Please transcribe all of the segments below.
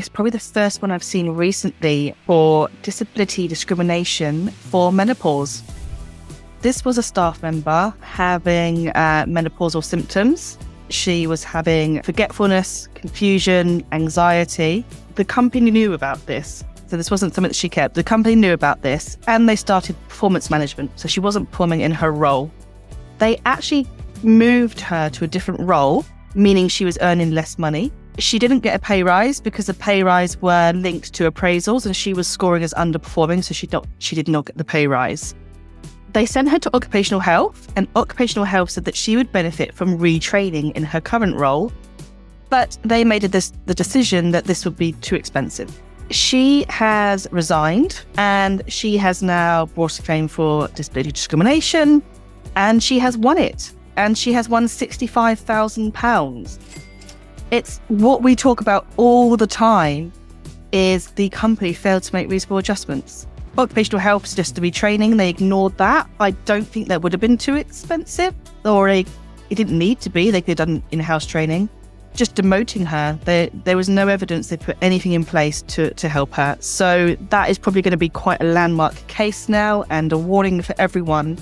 is probably the first one I've seen recently for disability discrimination for menopause. This was a staff member having uh, menopausal symptoms. She was having forgetfulness, confusion, anxiety. The company knew about this. So this wasn't something that she kept. The company knew about this and they started performance management. So she wasn't performing in her role. They actually moved her to a different role, meaning she was earning less money. She didn't get a pay rise because the pay rise were linked to appraisals and she was scoring as underperforming, so she, not, she did not get the pay rise. They sent her to occupational health, and occupational health said that she would benefit from retraining in her current role, but they made this, the decision that this would be too expensive. She has resigned and she has now brought a claim for disability discrimination and she has won it. And she has won £65,000. It's what we talk about all the time is the company failed to make reasonable adjustments. Occupational health suggested to be training. They ignored that. I don't think that would have been too expensive, or a, it didn't need to be. They could have done in-house training. Just demoting her, there there was no evidence they put anything in place to to help her. So that is probably going to be quite a landmark case now, and a warning for everyone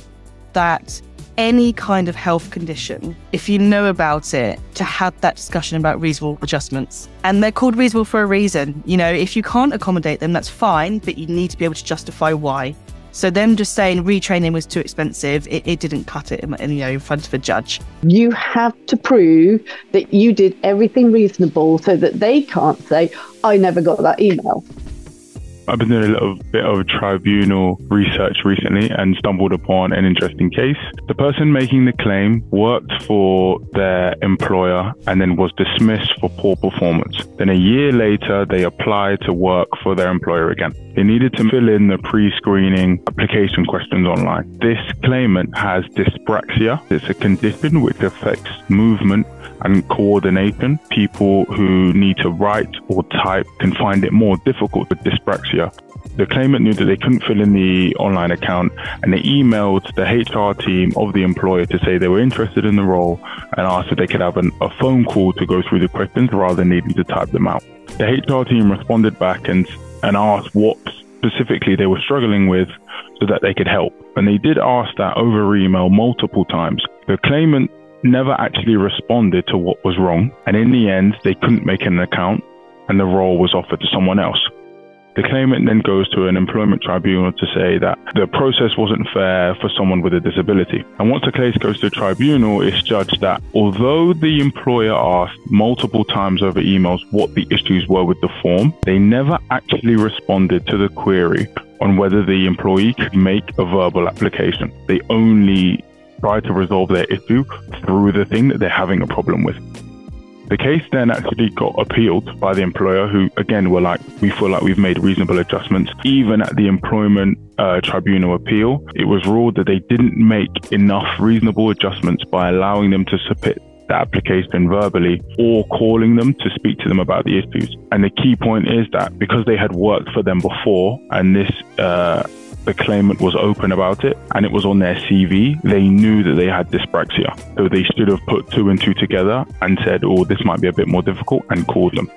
that any kind of health condition, if you know about it, to have that discussion about reasonable adjustments. And they're called reasonable for a reason. You know, if you can't accommodate them, that's fine, but you need to be able to justify why. So them just saying retraining was too expensive, it, it didn't cut it in, you know, in front of a judge. You have to prove that you did everything reasonable so that they can't say, I never got that email. I've been doing a little bit of tribunal research recently and stumbled upon an interesting case. The person making the claim worked for their employer and then was dismissed for poor performance. Then a year later, they applied to work for their employer again. They needed to fill in the pre screening application questions online. This claimant has dyspraxia. It's a condition which affects movement and coordination. People who need to write or type can find it more difficult with dyspraxia. The claimant knew that they couldn't fill in the online account and they emailed the HR team of the employer to say they were interested in the role and asked if they could have an, a phone call to go through the questions rather than needing to type them out. The HR team responded back and, and asked what specifically they were struggling with so that they could help. And they did ask that over email multiple times. The claimant never actually responded to what was wrong, and in the end, they couldn't make an account, and the role was offered to someone else. The claimant then goes to an employment tribunal to say that the process wasn't fair for someone with a disability. And once the case goes to tribunal, it's judged that although the employer asked multiple times over emails what the issues were with the form, they never actually responded to the query on whether the employee could make a verbal application. They only try to resolve their issue through the thing that they're having a problem with. The case then actually got appealed by the employer, who again were like, we feel like we've made reasonable adjustments. Even at the employment uh, tribunal appeal, it was ruled that they didn't make enough reasonable adjustments by allowing them to submit the application verbally or calling them to speak to them about the issues. And the key point is that because they had worked for them before and this uh, the claimant was open about it and it was on their CV, they knew that they had dyspraxia. So they should have put two and two together and said, oh, this might be a bit more difficult and called them.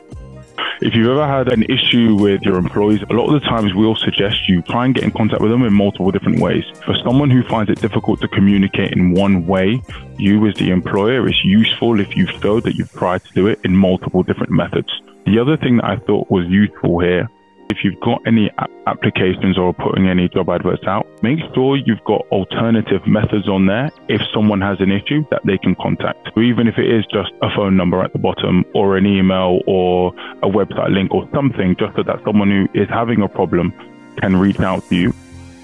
If you've ever had an issue with your employees, a lot of the times we'll suggest you try and get in contact with them in multiple different ways. For someone who finds it difficult to communicate in one way, you as the employer, it's useful if you show that you've tried to do it in multiple different methods. The other thing that I thought was useful here if you've got any applications or putting any job adverts out, make sure you've got alternative methods on there if someone has an issue that they can contact. So even if it is just a phone number at the bottom or an email or a website link or something, just so that someone who is having a problem can reach out to you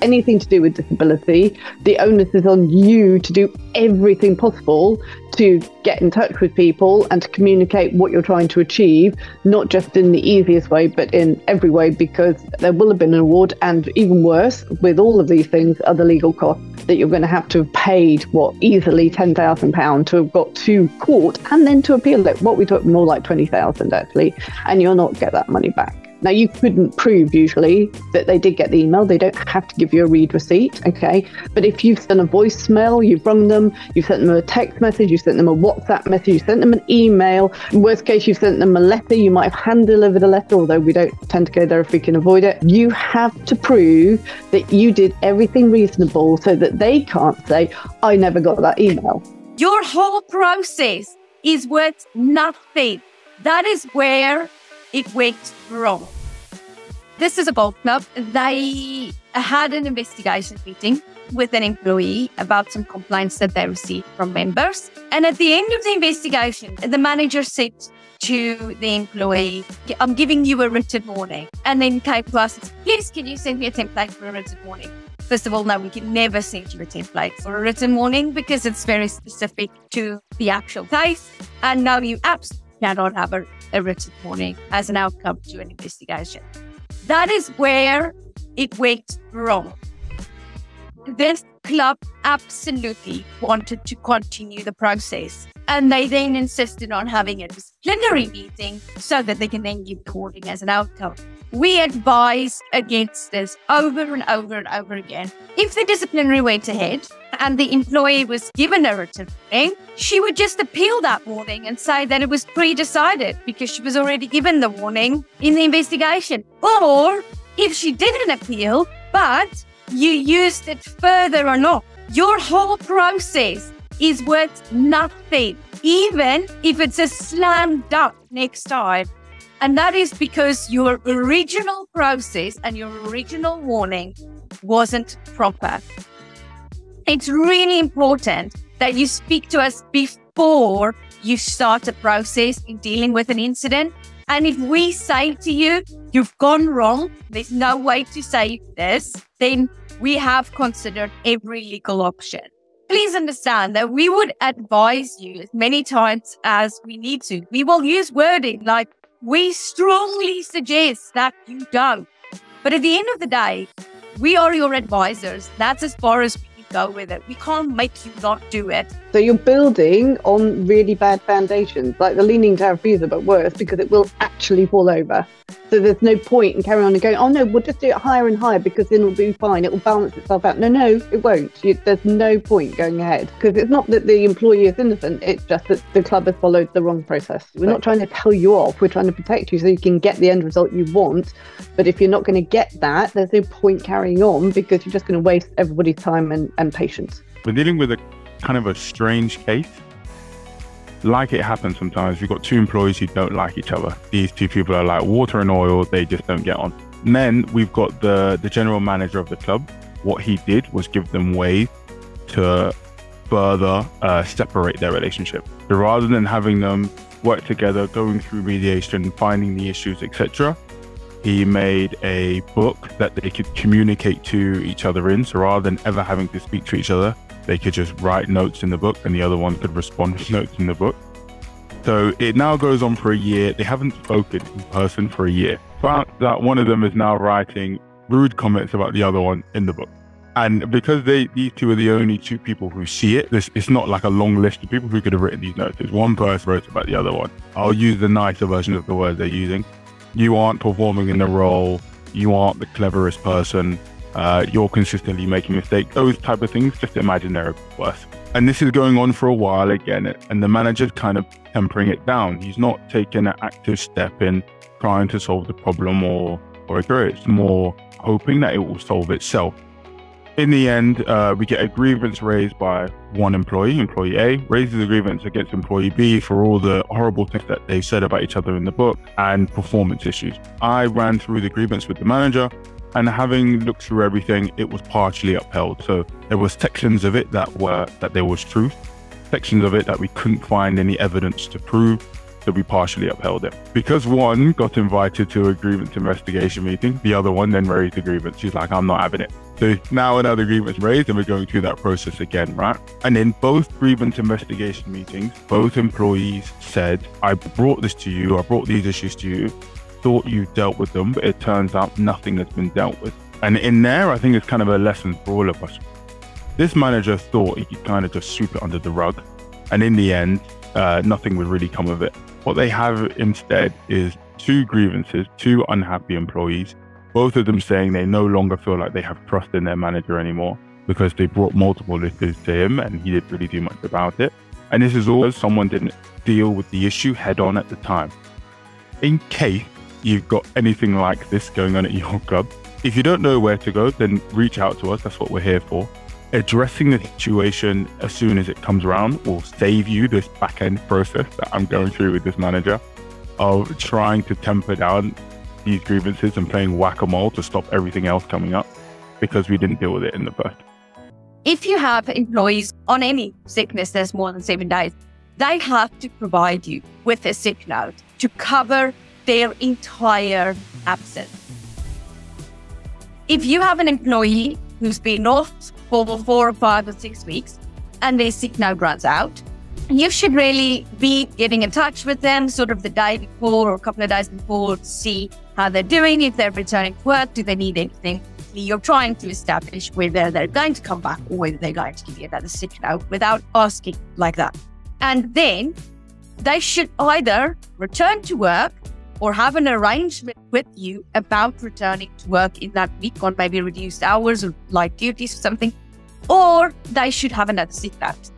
anything to do with disability, the onus is on you to do everything possible to get in touch with people and to communicate what you're trying to achieve, not just in the easiest way, but in every way, because there will have been an award, and even worse, with all of these things, other legal costs that you're going to have to have paid, what, easily £10,000 to have got to court and then to appeal it. What we took more like 20000 actually, and you'll not get that money back. Now, you couldn't prove usually that they did get the email. They don't have to give you a read receipt, okay? But if you've sent a voicemail, you've rung them, you've sent them a text message, you've sent them a WhatsApp message, you've sent them an email, worst case, you've sent them a letter, you might have hand delivered a letter, although we don't tend to go there if we can avoid it. You have to prove that you did everything reasonable so that they can't say, I never got that email. Your whole process is worth nothing. That is where it went wrong. This is a golf club. They had an investigation meeting with an employee about some complaints that they received from members. And at the end of the investigation, the manager said to the employee, I'm giving you a written warning. And then came to us Please, can you send me a template for a written warning? First of all, no, we can never send you a template for a written warning because it's very specific to the actual case. And now you absolutely cannot have a, a written warning as an outcome to an investigation. That is where it went wrong. This club absolutely wanted to continue the process. And they then insisted on having a disciplinary meeting so that they can then give the warning as an outcome. We advise against this over and over and over again. If the disciplinary went ahead and the employee was given a written warning, she would just appeal that warning and say that it was pre decided because she was already given the warning in the investigation. Or if she didn't appeal, but you used it further or not, your whole process is worth nothing, even if it's a slam dunk next time. And that is because your original process and your original warning wasn't proper. It's really important that you speak to us before you start a process in dealing with an incident. And if we say to you, you've gone wrong, there's no way to say this, then we have considered every legal option. Please understand that we would advise you as many times as we need to. We will use wording like we strongly suggest that you don't. But at the end of the day, we are your advisors. That's as far as we can go with it. We can't make you not do it. So you're building on really bad foundations, like the leaning tower of Pisa, but worse because it will actually fall over. So there's no point in carrying on and going, oh no, we'll just do it higher and higher because then it'll be fine. It will balance itself out. No, no, it won't. You, there's no point going ahead because it's not that the employee is innocent. It's just that the club has followed the wrong process. We're not trying to tell you off. We're trying to protect you so you can get the end result you want. But if you're not going to get that, there's no point carrying on because you're just going to waste everybody's time and, and patience. We're dealing with a kind of a strange case. Like it happens sometimes, we've got two employees who don't like each other. These two people are like water and oil, they just don't get on. And then we've got the, the general manager of the club. What he did was give them ways to further uh, separate their relationship. So rather than having them work together, going through mediation, finding the issues, etc., he made a book that they could communicate to each other in. So rather than ever having to speak to each other, they could just write notes in the book and the other one could respond with notes in the book. So it now goes on for a year. They haven't spoken in person for a year. Found that one of them is now writing rude comments about the other one in the book. And because they these two are the only two people who see it, this it's not like a long list of people who could have written these notes. It's one person wrote about the other one. I'll use the nicer version of the words they're using. You aren't performing in the role. You aren't the cleverest person uh, you're consistently making mistakes, those type of things, just imagine they're worse. And this is going on for a while again, and the manager's kind of tempering it down. He's not taking an active step in trying to solve the problem or, or agree. It's more hoping that it will solve itself. In the end, uh, we get a grievance raised by one employee, employee A, raises a grievance against employee B for all the horrible things that they said about each other in the book and performance issues. I ran through the grievance with the manager and having looked through everything, it was partially upheld. So there was sections of it that were that there was truth, sections of it that we couldn't find any evidence to prove. that we partially upheld it. Because one got invited to a grievance investigation meeting, the other one then raised a grievance. She's like, I'm not having it. So now another grievance raised, and we're going through that process again, right? And in both grievance investigation meetings, both employees said, I brought this to you, I brought these issues to you, thought you dealt with them, but it turns out nothing has been dealt with. And in there, I think it's kind of a lesson for all of us. This manager thought he could kind of just sweep it under the rug, and in the end, uh, nothing would really come of it. What they have instead is two grievances, two unhappy employees, both of them saying they no longer feel like they have trust in their manager anymore because they brought multiple issues to him and he didn't really do much about it. And this is all someone didn't deal with the issue head on at the time. In case you've got anything like this going on at your club, if you don't know where to go, then reach out to us. That's what we're here for. Addressing the situation as soon as it comes around will save you this back end process that I'm going through with this manager of trying to temper down these grievances and playing whack a mole to stop everything else coming up because we didn't deal with it in the first. If you have employees on any sickness that's more than seven days, they have to provide you with a sick note to cover their entire absence. If you have an employee who's been off for four or five or six weeks and their sick note runs out, you should really be getting in touch with them sort of the day before or a couple of days before to see how they're doing, if they're returning to work, do they need anything. You're trying to establish whether they're going to come back or whether they're going to give you another sick note without asking like that. And then they should either return to work or have an arrangement with you about returning to work in that week on maybe reduced hours or light duties or something, or they should have another sick note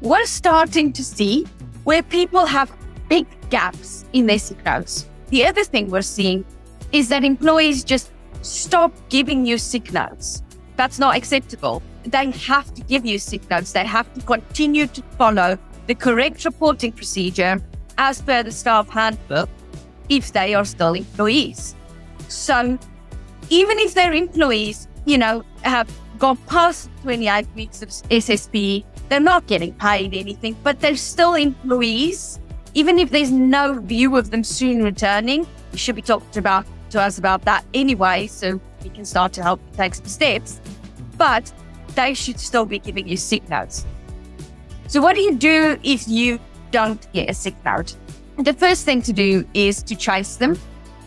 we're starting to see where people have big gaps in their sick notes. The other thing we're seeing is that employees just stop giving you sick notes. That's not acceptable. They have to give you sick notes. They have to continue to follow the correct reporting procedure as per the staff handbook if they are still employees. So even if they're employees, you know, have gone past 28 weeks of SSP, they're not getting paid anything, but they're still employees. Even if there's no view of them soon returning, you should be talking about to us about that anyway, so we can start to help take some steps. But they should still be giving you sick notes. So what do you do if you don't get a sick note? The first thing to do is to chase them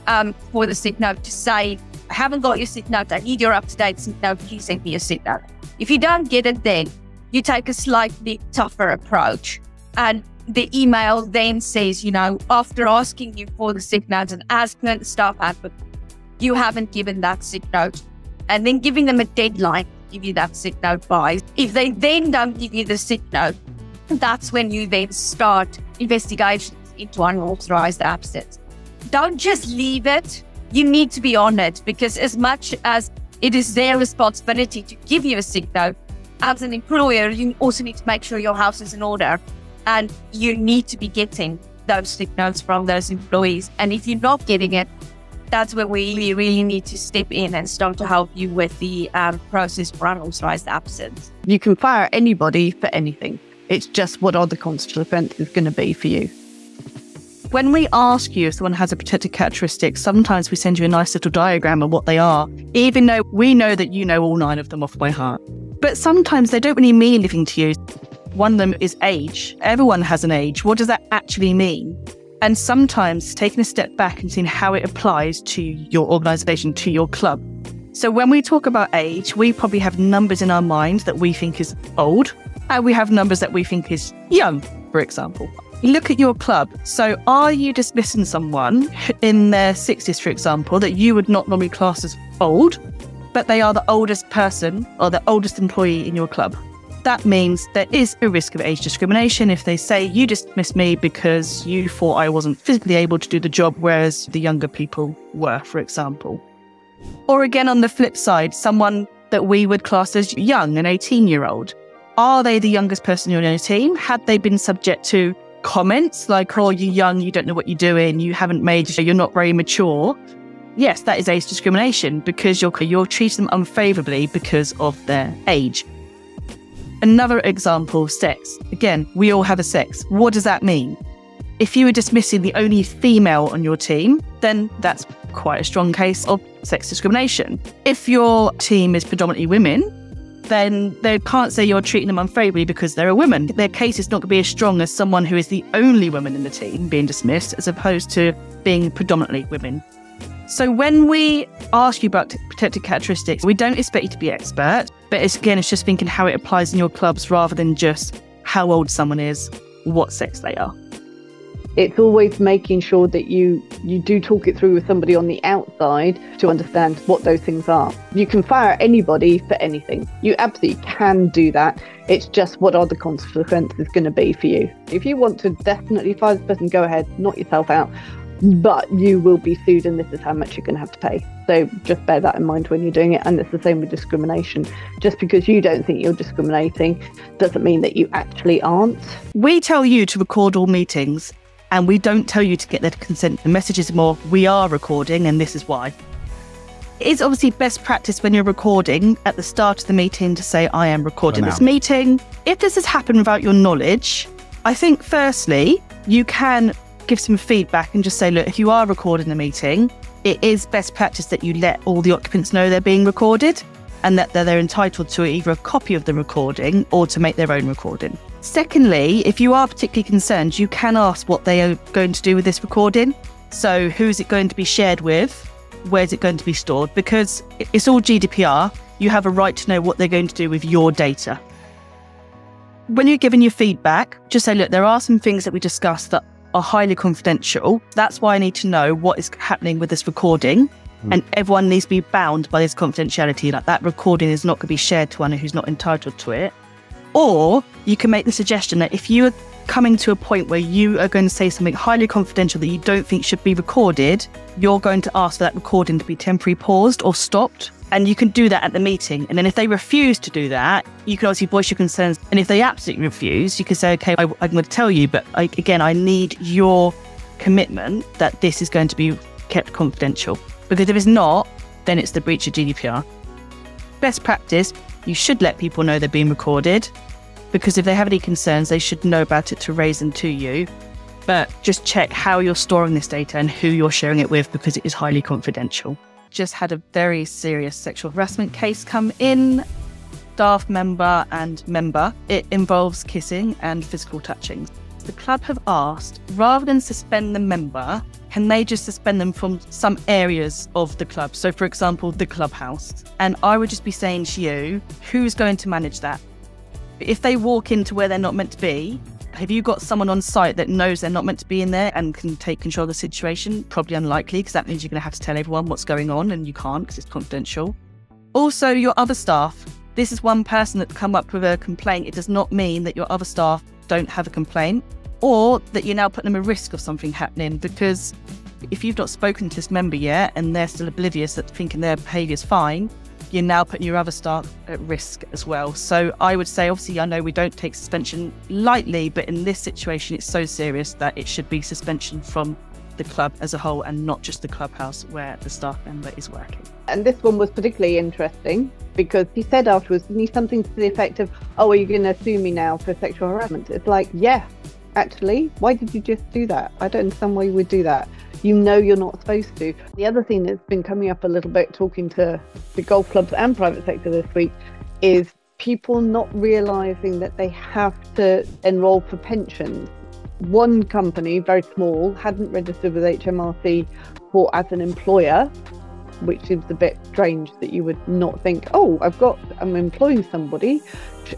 um, for the sick note to say, I haven't got your sick note. I need your up to date sick note. Please send me a sick note. If you don't get it, then you take a slightly tougher approach. And the email then says, you know, after asking you for the sick note and asking the staff handbook, you haven't given that sick note. And then giving them a deadline to give you that sick note by. If they then don't give you the sick note, that's when you then start investigations into unauthorized absence. Don't just leave it. You need to be on it because as much as it is their responsibility to give you a sick note, as an employer, you also need to make sure your house is in order and you need to be getting those signals from those employees. And if you're not getting it, that's where we really need to step in and start to help you with the um, process for unauthorized absence. You can fire anybody for anything. It's just what are the consequences going to be for you? When we ask you if someone has a protected characteristic, sometimes we send you a nice little diagram of what they are, even though we know that you know all nine of them off by heart. But sometimes they don't really mean anything to you. One of them is age. Everyone has an age. What does that actually mean? And sometimes taking a step back and seeing how it applies to your organization, to your club. So when we talk about age, we probably have numbers in our mind that we think is old, and we have numbers that we think is young, for example. Look at your club. So are you dismissing someone in their 60s, for example, that you would not normally class as old? but they are the oldest person or the oldest employee in your club. That means there is a risk of age discrimination if they say you dismissed me because you thought I wasn't physically able to do the job, whereas the younger people were, for example. Or again, on the flip side, someone that we would class as young, an 18 year old. Are they the youngest person in your team? Had they been subject to comments like, oh, you're young, you don't know what you're doing, you haven't made, you're not very mature? yes, that is age discrimination because you're you're treating them unfavorably because of their age. Another example, sex. Again, we all have a sex. What does that mean? If you were dismissing the only female on your team, then that's quite a strong case of sex discrimination. If your team is predominantly women, then they can't say you're treating them unfavorably because they're a woman. Their case is not going to be as strong as someone who is the only woman in the team being dismissed, as opposed to being predominantly women. So when we ask you about protected characteristics, we don't expect you to be expert, but it's, again, it's just thinking how it applies in your clubs rather than just how old someone is, what sex they are. It's always making sure that you you do talk it through with somebody on the outside to understand what those things are. You can fire anybody for anything. You absolutely can do that. It's just what are the consequences going to be for you. If you want to definitely fire this person go ahead knock yourself out. But you will be sued and this is how much you're going to have to pay. So just bear that in mind when you're doing it and it's the same with discrimination. Just because you don't think you're discriminating doesn't mean that you actually aren't. We tell you to record all meetings and we don't tell you to get their consent the message is more. We are recording and this is why. It's obviously best practice when you're recording at the start of the meeting to say i am recording this meeting. If this has happened without your knowledge i think firstly you can give some feedback and just say, look, if you are recording a meeting, it is best practice that you let all the occupants know they're being recorded and that they're entitled to either a copy of the recording or to make their own recording. Secondly, if you are particularly concerned, you can ask what they are going to do with this recording. So, who is it going to be shared with? Where's it going to be stored? Because it's all GDPR. You have a right to know what they're going to do with your data. When you're giving your feedback, just say, look, there are some things that we discussed that are highly confidential. That's why I need to know what is happening with this recording. Mm. And everyone needs to be bound by this confidentiality. Like that recording is not going to be shared to anyone who's not entitled to it. Or you can make the suggestion that if you are coming to a point where you are going to say something highly confidential that you don't think should be recorded, you're going to ask for that recording to be temporarily paused or stopped and you can do that at the meeting. And then if they refuse to do that, you can obviously voice your concerns. And if they absolutely refuse, you can say, okay, I, am going to tell you, but I, again, I need your commitment that this is going to be kept confidential. Because if it's not, then it's the breach of GDPR. Best practice, you should let people know they're being recorded because if they have any concerns, they should know about it to raise them to you. But just check how you're storing this data and who you're sharing it with because it is highly confidential just had a very serious sexual harassment case come in. Staff member and member. It involves kissing and physical touching. The club have asked, rather than suspend the member, can they just suspend them from some areas of the club? So, for example, the clubhouse. And I would just be saying to you, who's going to manage that? If they walk into where they're not meant to be, have you got someone on site that knows they're not meant to be in there and can take control of the situation? Probably unlikely because that means you're going to have to tell everyone what's going on and you can't because it's confidential. Also, your other staff. This is one person that's come up with a complaint. It does not mean that your other staff don't have a complaint or that you're now putting them at risk of something happening because if you've not spoken to this member yet and they're still oblivious that thinking their behaviour is fine, you're now putting your other staff at risk as well. So I would say, obviously, I know we don't take suspension lightly, but in this situation, it's so serious that it should be suspension from the club as a whole and not just the clubhouse where the staff member is working. And this one was particularly interesting because he said afterwards, he, something to the effect of, Oh, are you going to sue me now for sexual harassment? It's like, Yeah, actually, why did you just do that? I don't understand why you would do that you know you're not supposed to. The other thing that's been coming up a little bit talking to the golf clubs and private sector this week is people not realizing that they have to enroll for pensions. One company, very small, hadn't registered with HMRC for as an employer, which is a bit strange that you would not think, oh, I've got, I'm employing somebody.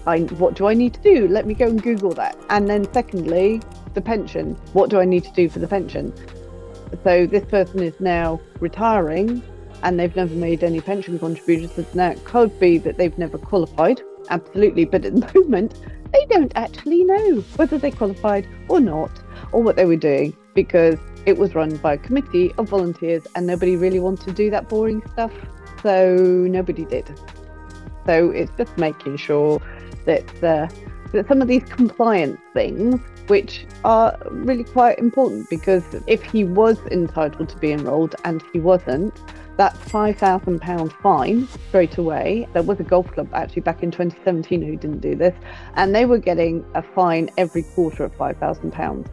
I, what do I need to do? Let me go and Google that. And then, secondly, the pension. What do I need to do for the pension? So this person is now retiring and they've never made any pension contributions. Now it could be that they've never qualified, absolutely, but at the moment they don't actually know whether they qualified or not, or what they were doing, because it was run by a committee of volunteers and nobody really wanted to do that boring stuff. So nobody did. So it's just making sure that uh, that some of these compliance things which are really quite important because if he was entitled to be enrolled and he wasn't, that £5,000 fine straight away. There was a golf club actually back in 2017 who didn't do this, and they were getting a fine every quarter of £5,000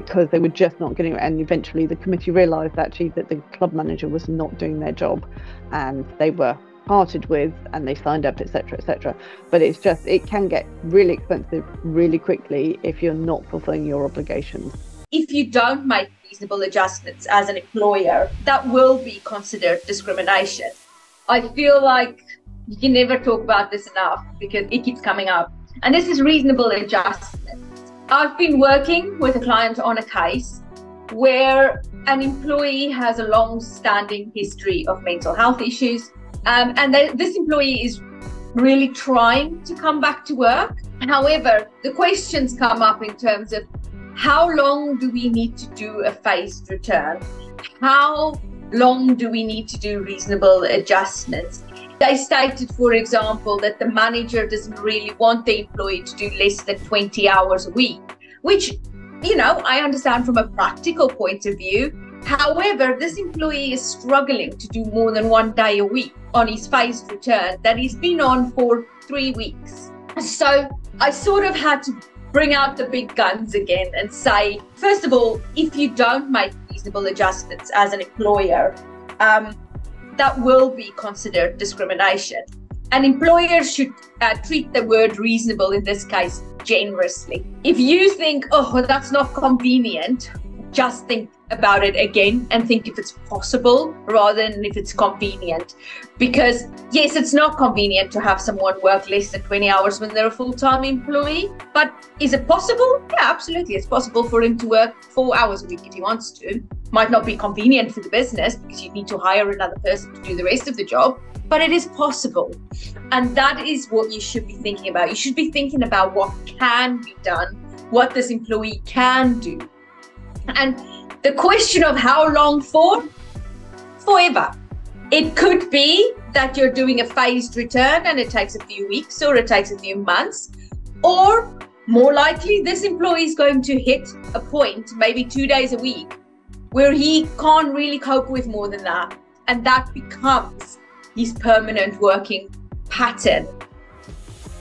because they were just not getting it. And eventually the committee realised actually that the club manager was not doing their job and they were parted with and they signed up, etc., etc. But it's just, it can get really expensive really quickly if you're not fulfilling your obligations. If you don't make reasonable adjustments as an employer, that will be considered discrimination. I feel like you can never talk about this enough because it keeps coming up. And this is reasonable adjustments. I've been working with a client on a case where an employee has a long standing history of mental health issues. Um, and they, this employee is really trying to come back to work. However, the questions come up in terms of how long do we need to do a phased return? How long do we need to do reasonable adjustments? They stated, for example, that the manager doesn't really want the employee to do less than 20 hours a week, which, you know, I understand from a practical point of view. However, this employee is struggling to do more than one day a week on his phased return that he's been on for three weeks. So I sort of had to bring out the big guns again and say, first of all, if you don't make reasonable adjustments as an employer, um, that will be considered discrimination. And employers should uh, treat the word reasonable in this case generously. If you think, oh, that's not convenient, just think about it again and think if it's possible rather than if it's convenient. Because, yes, it's not convenient to have someone work less than 20 hours when they're a full time employee. But is it possible? Yeah, absolutely. It's possible for him to work four hours a week if he wants to. Might not be convenient for the business because you need to hire another person to do the rest of the job. But it is possible. And that is what you should be thinking about. You should be thinking about what can be done, what this employee can do. And the question of how long for? Forever. It could be that you're doing a phased return and it takes a few weeks or it takes a few months. Or more likely, this employee is going to hit a point, maybe two days a week, where he can't really cope with more than that. And that becomes his permanent working pattern.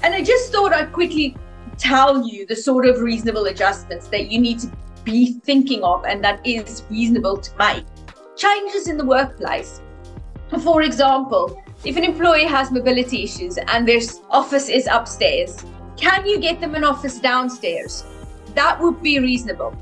And I just thought I'd quickly tell you the sort of reasonable adjustments that you need to be thinking of and that is reasonable to make. Changes in the workplace. For example, if an employee has mobility issues and their office is upstairs, can you get them an office downstairs? That would be reasonable.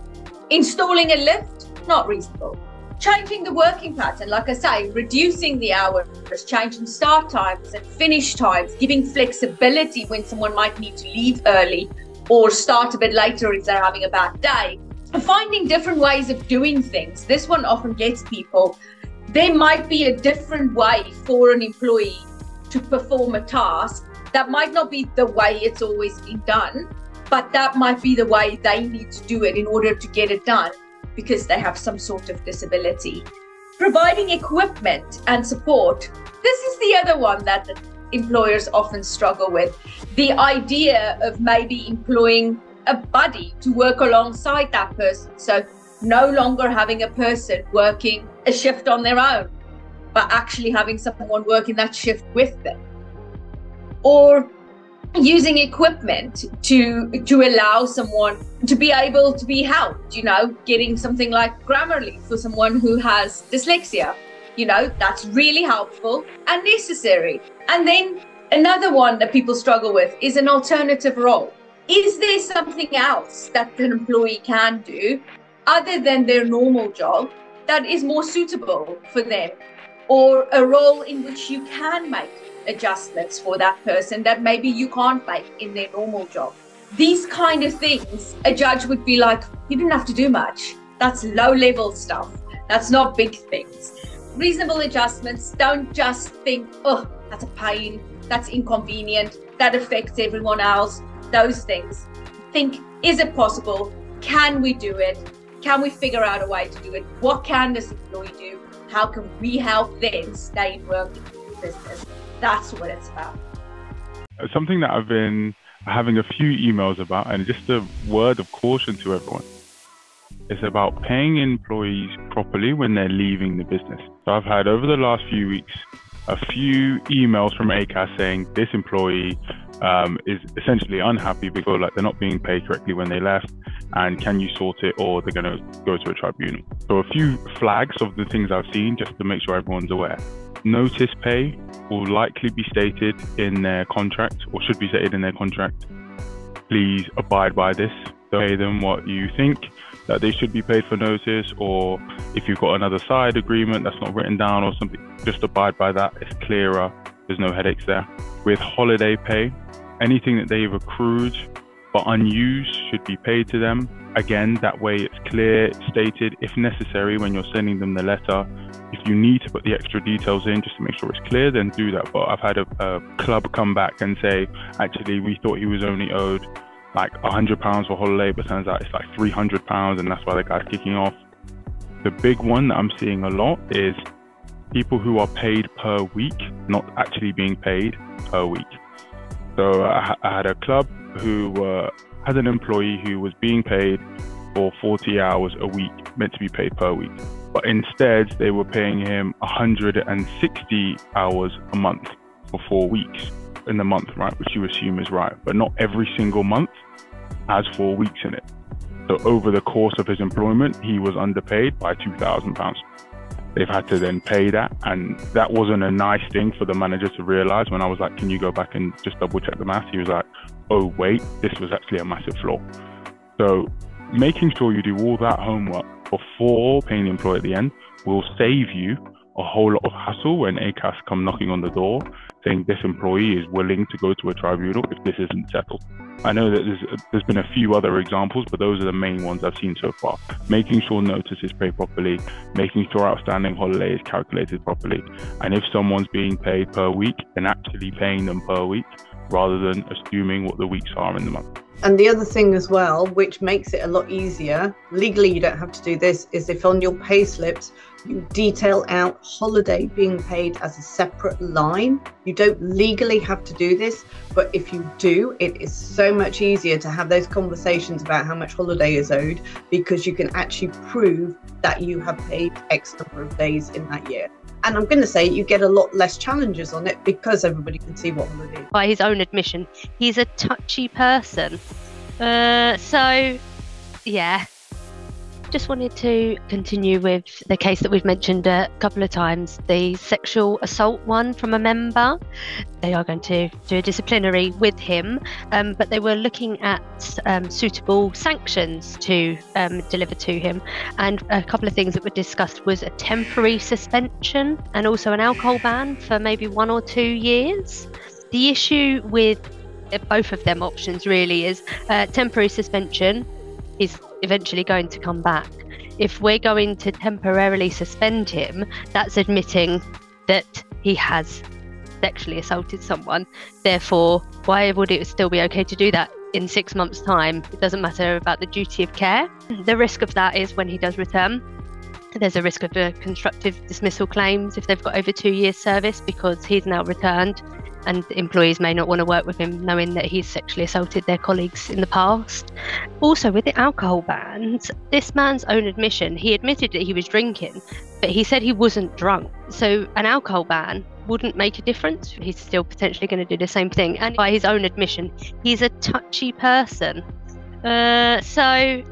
Installing a lift, not reasonable. Changing the working pattern, like I say, reducing the hours, changing start times and finish times, giving flexibility when someone might need to leave early or start a bit later if they're having a bad day finding different ways of doing things. This one often gets people. There might be a different way for an employee to perform a task that might not be the way it's always been done, but that might be the way they need to do it in order to get it done because they have some sort of disability. Providing equipment and support. This is the other one that employers often struggle with. The idea of maybe employing a buddy to work alongside that person. So no longer having a person working a shift on their own, but actually having someone working that shift with them. Or using equipment to to allow someone to be able to be helped, you know, getting something like Grammarly for someone who has dyslexia. You know, that's really helpful and necessary. And then another one that people struggle with is an alternative role is there something else that an employee can do other than their normal job that is more suitable for them? Or a role in which you can make adjustments for that person that maybe you can't make in their normal job? These kind of things a judge would be like you didn't have to do much. That's low level stuff. That's not big things. Reasonable adjustments don't just think oh that's a pain. That's inconvenient. That affects everyone else those things. Think, is it possible? Can we do it? Can we figure out a way to do it? What can this employee do? How can we help them stay in work in business? That's what it's about. Something that I've been having a few emails about, and just a word of caution to everyone. It's about paying employees properly when they're leaving the business. So I've had over the last few weeks a few emails from ACAS saying this employee um, is essentially unhappy because like they're not being paid correctly when they left and can you sort it or they're going to go to a tribunal? So a few flags of the things i've seen just to make sure everyone's aware. Notice pay will likely be stated in their contract or should be stated in their contract. Please abide by this. Pay them what you think that they should be paid for notice or if you've got another side agreement that's not written down or something just abide by that. It's clearer there's no headaches there with holiday pay anything that they've accrued but unused should be paid to them. Again, that way it's clear, stated, if necessary, when you're sending them the letter. If you need to put the extra details in just to make sure it's clear, then do that. But I've had a, a club come back and say, actually, we thought he was only owed like £100 for holiday, but turns out it's like £300, and that's why the guy's kicking off. The big one that I'm seeing a lot is people who are paid per week, not actually being paid per week. So I, I had a club who uh, had an employee who was being paid for 40 hours a week, meant to be paid per week. But instead, they were paying him 160 hours a month for four weeks in the month, right? Which you assume is right. But not every single month has four weeks in it. So over the course of his employment, he was underpaid by £2,000. They've had to then pay that. And that wasn't a nice thing for the manager to realize when I was like, can you go back and just double check the math? He was like, oh, wait, this was actually a massive flaw. So making sure you do all that homework before paying the employee at the end will save you a whole lot of hassle when ACAS come knocking on the door saying this employee is willing to go to a tribunal if this isn't settled. I know that there's, there's been a few other examples, but those are the main ones I've seen so far. Making sure notice is paid properly, making sure outstanding holiday is calculated properly, and if someone's being paid per week, then actually paying them per week rather than assuming what the weeks are in the month. And the other thing as well, which makes it a lot easier, legally you don't have to do this, is if on your pay slips you detail out holiday being paid as a separate line. You don't legally have to do this, but if you do, it is so much easier to have those conversations about how much holiday is owed because you can actually prove that you have paid X number of days in that year. And I'm going to say you get a lot less challenges on it because everybody can see what holiday. By his own admission, he's a touchy person. Uh, so, yeah, just wanted to continue with the case that we've mentioned a couple of times the sexual assault one from a member. They are going to do a disciplinary with him, um, but they were looking at um, suitable sanctions to um, deliver to him. And a couple of things that were discussed was a temporary suspension and also an alcohol ban for maybe one or two years. The issue with both of them options really is uh, temporary suspension is eventually going to come back. If we're going to temporarily suspend him, that's admitting that he has sexually assaulted someone. Therefore, why would it still be okay to do that in six months' time? It doesn't matter about the duty of care. The risk of that is when he does return. There's a risk of a constructive dismissal claims if they've got over two years' service because he's now returned and employees may not want to work with him knowing that he's sexually assaulted their colleagues in the past. Also, with the alcohol bans, this man's own admission, he admitted that he was drinking, but he said he wasn't drunk. So, an alcohol ban wouldn't make a difference. He's still potentially going to do the same thing. And by his own admission, he's a touchy person. Uh, so,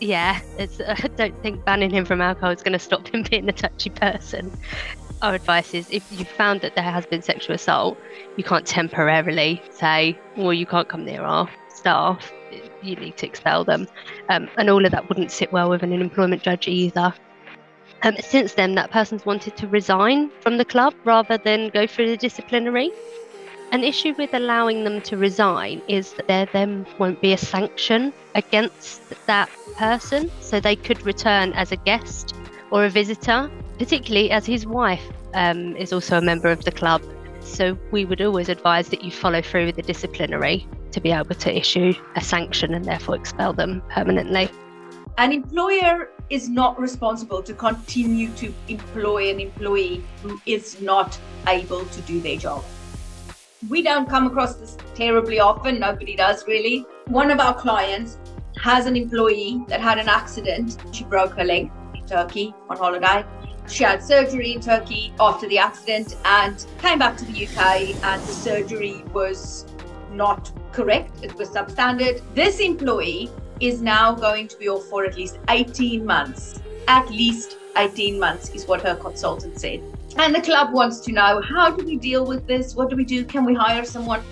yeah, I don't think banning him from alcohol is going to stop him being a touchy person our advice is if you found that there has been sexual assault, you can't temporarily say, well, you can't come near our staff. You need to expel them. Um, and all of that wouldn't sit well with an employment judge either. Um, since then, that person's wanted to resign from the club rather than go through the disciplinary. An issue with allowing them to resign is that there then won't be a sanction against that person, so they could return as a guest or a visitor particularly as his wife um, is also a member of the club. So we would always advise that you follow through with the disciplinary to be able to issue a sanction and therefore expel them permanently. An employer is not responsible to continue to employ an employee who is not able to do their job. We don't come across this terribly often, nobody does really. One of our clients has an employee that had an accident. She broke her leg in Turkey on holiday she had surgery in Turkey after the accident and came back to the UK, and the surgery was not correct, it was substandard. This employee is now going to be off for at least 18 months. At least 18 months is what her consultant said. And the club wants to know how do we deal with this? What do we do? Can we hire someone?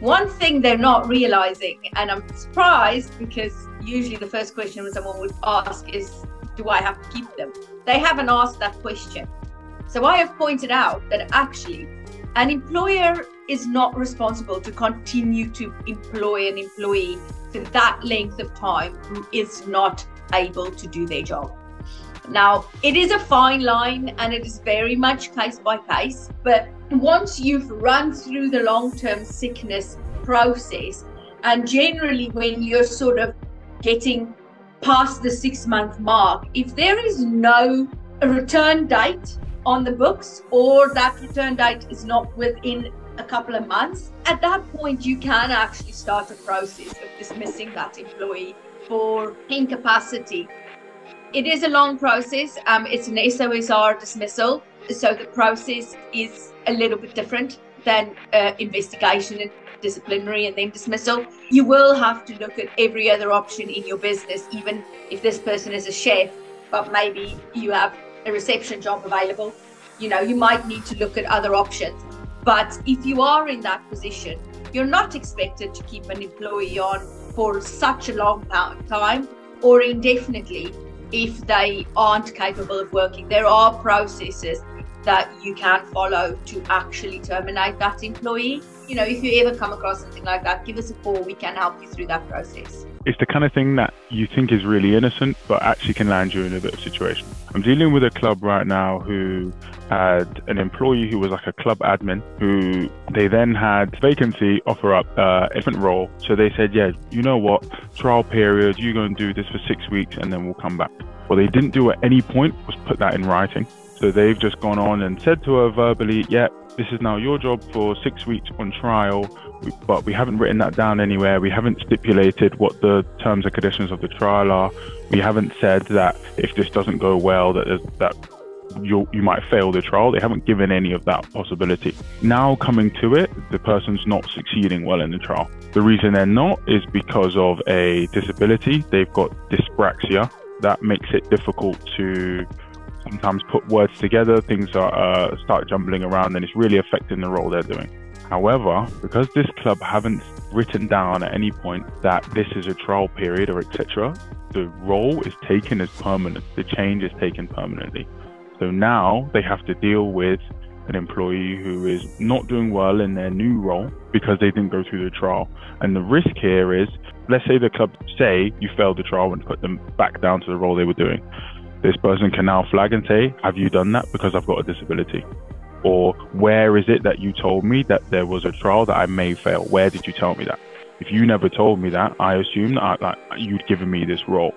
One thing they're not realizing, and I'm surprised because usually the first question someone would ask is, Do I have to keep them? They haven't asked that question. So I have pointed out that actually An employer is not responsible to continue to employ an employee for that length of time who is not able to do their job. Now, it is a fine line and it is very much case by case, but once you've run through the long term sickness process, and generally when you're sort of getting past the six month mark, if there is no return date on the books or that return date is not within a couple of months, at that point you can actually start a process of dismissing that employee for incapacity. It is a long process. Um, it's an SOSR dismissal, so the process is a little bit different than uh, investigation and disciplinary and then dismissal. You will have to look at every other option in your business, even if this person is a chef, but maybe you have a reception job available. You know, you might need to look at other options. But if you are in that position, you're not expected to keep an employee on for such a long time or indefinitely if they aren't capable of working. There are processes that you can follow to actually terminate that employee. You know, if you ever come across something like that, give us a call. We can help you through that process. It's the kind of thing that you think is really innocent, but actually can land you in a bit of situation. I'm dealing with a club right now who had an employee who was like a club admin who they then had vacancy offer up uh, a different role. So they said, yeah, you know what, trial period, you're going to do this for six weeks and then we'll come back. What they didn't do at any point was put that in writing. So they've just gone on and said to her verbally, yeah, this is now your job for six weeks on trial, but we haven't written that down anywhere. We haven't stipulated what the terms and conditions of the trial are. We haven't said that if this doesn't go well, that that you you might fail the trial. They haven't given any of that possibility. Now coming to it, the person's not succeeding well in the trial. The reason they're not is because of a disability. They've got dyspraxia. That makes it difficult to sometimes put words together, things are uh, start jumbling around, and it's really affecting the role they're doing. However, because this club haven't written down at any point that this is a trial period or etc., the role is taken as permanent. The change is taken permanently. So now they have to deal with an employee who is not doing well in their new role because they didn't go through the trial. And the risk here is, let's say the club say you failed the trial and put them back down to the role they were doing this person can now flag and say, Have you done that because I've got a disability? Or where is it that you told me that there was a trial that I may fail? Where did you tell me that? If you never told me that, I assume that, that you'd given me this role.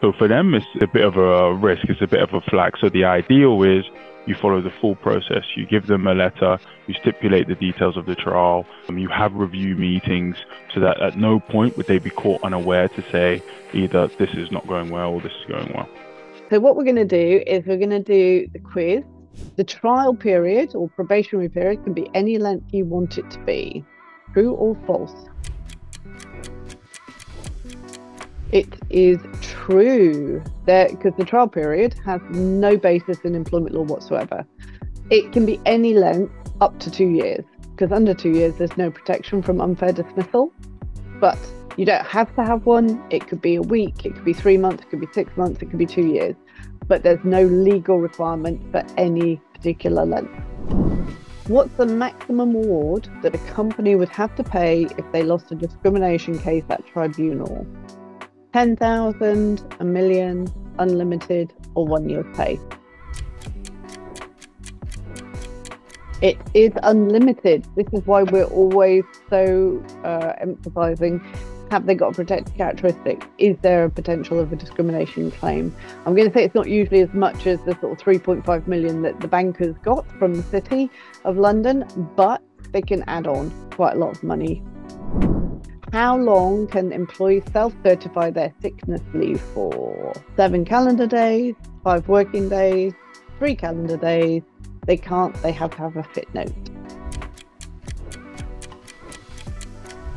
So for them, it's a bit of a risk, it's a bit of a flag. So the ideal is you follow the full process. You give them a letter, you stipulate the details of the trial, um, you have review meetings so that at no point would they be caught unaware to say either this is not going well or this is going well. So what we're going to do is we're going to do the quiz. The trial period or probationary period can be any length you want it to be. True or false? It is true that because the trial period has no basis in employment law whatsoever. It can be any length up to two years because under two years there's no protection from unfair dismissal. But you don't have to have one. It could be a week, it could be three months, it could be six months, it could be two years. But there's no legal requirement for any particular length. What's the maximum award that a company would have to pay if they lost a discrimination case at tribunal? 10,000, a million, unlimited, or one year's pay? It is unlimited. This is why we're always so uh, emphasizing have they got a protected characteristic? Is there a potential of a discrimination claim? I'm going to say it's not usually as much as the sort of 3.5 million that the bankers got from the City of London, but they can add on quite a lot of money. How long can employees self certify their sickness leave for? Seven calendar days, five working days, three calendar days. They can't, they have to have a fit note.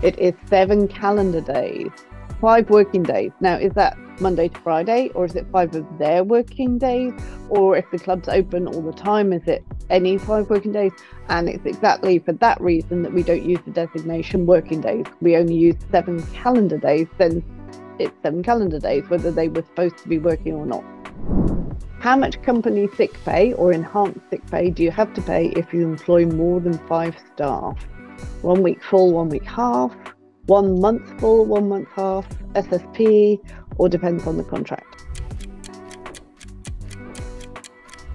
It is seven calendar days, five working days. Now, is that Monday to Friday, or is it five of their working days? Or if the club's open all the time, is it any five working days? And it's exactly for that reason that we don't use the designation working days. We only use seven calendar days, then it's seven calendar days, whether they were supposed to be working or not. How much company sick pay or enhanced sick pay do you have to pay if you employ more than five staff? One week full, one week half, one month full, one month half, SSP, or depends on the contract.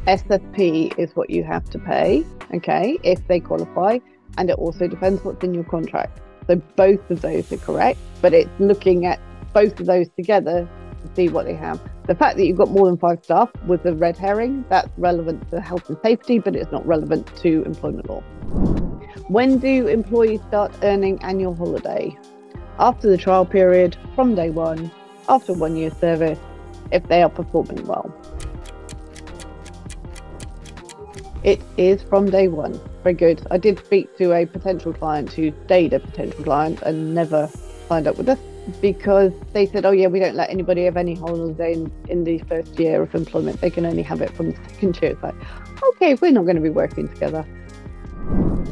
SSP is what you have to pay, okay, if they qualify, and it also depends what's in your contract. So both of those are correct, but it's looking at both of those together to see what they have. The fact that you've got more than five staff was a red herring. That's relevant to health and safety, but it's not relevant to employment law. When do employees start earning annual holiday? After the trial period, from day one, after one year service, if they are performing well. It is from day one. Very good. I did speak to a potential client who stayed a potential client and never signed up with us because they said, oh, yeah, we don't let anybody have any holiday in, in the first year of employment. They can only have it from the second year. It's like, okay, we're not going to be working together.